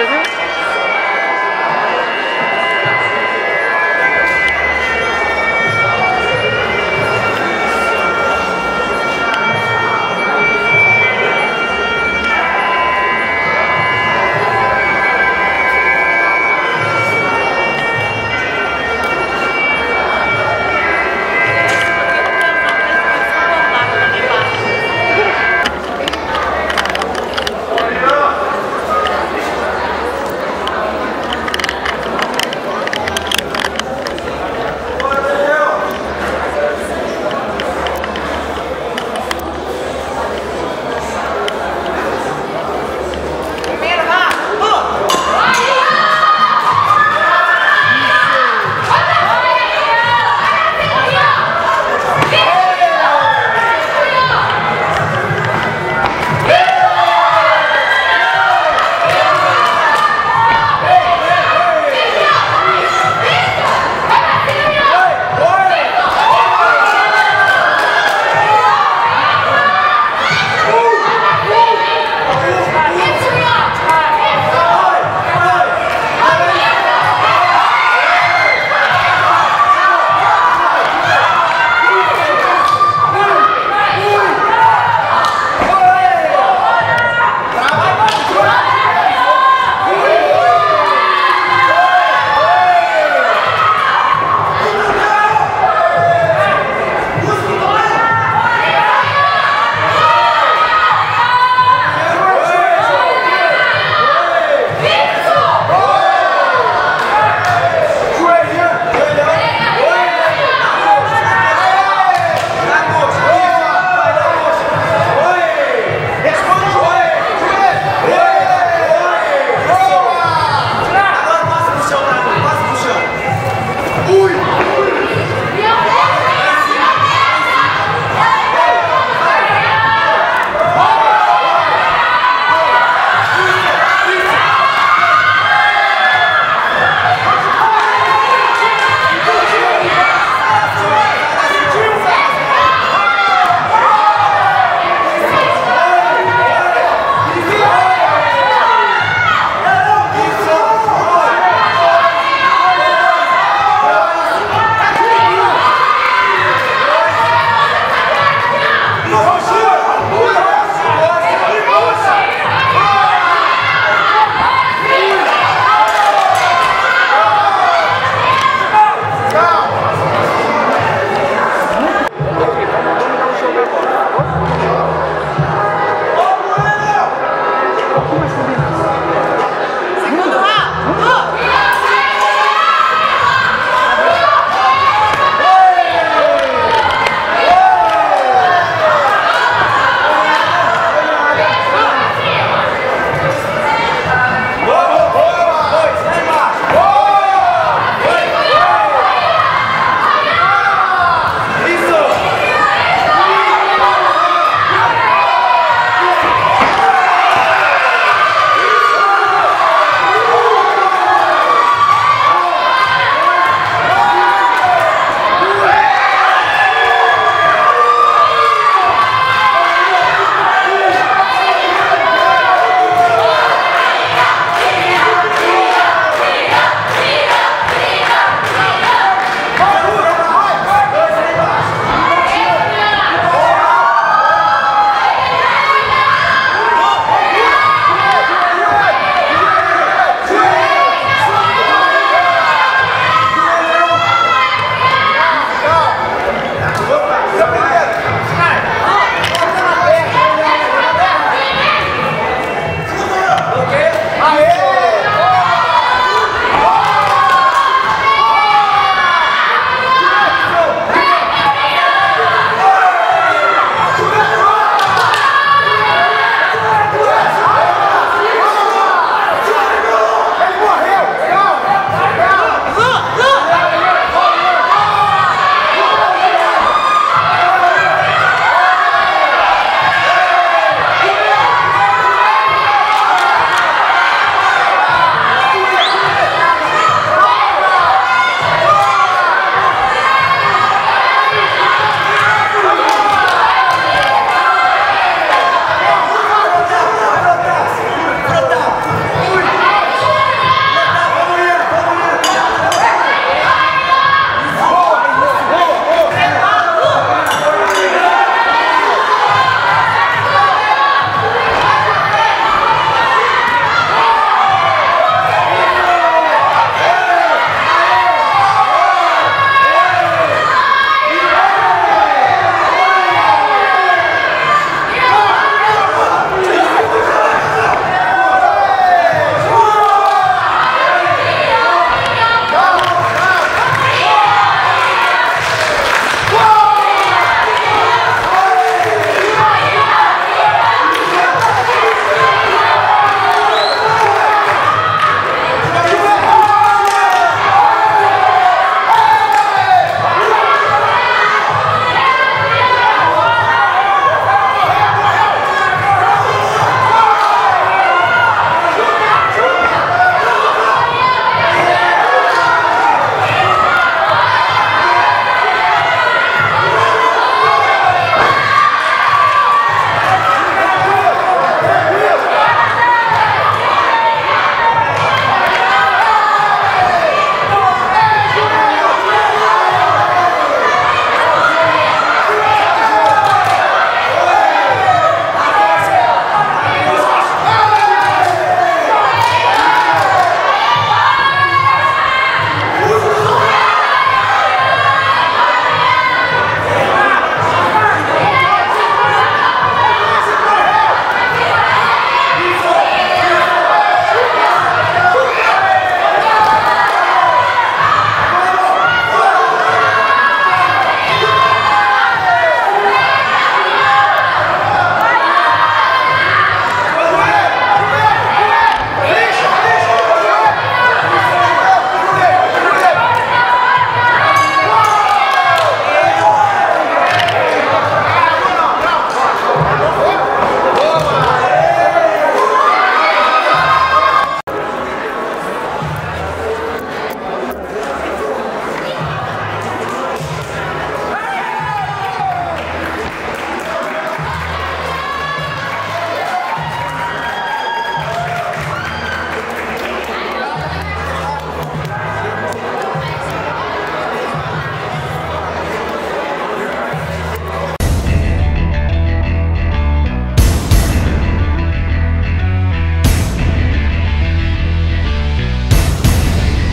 ಆಗ್ತದೆ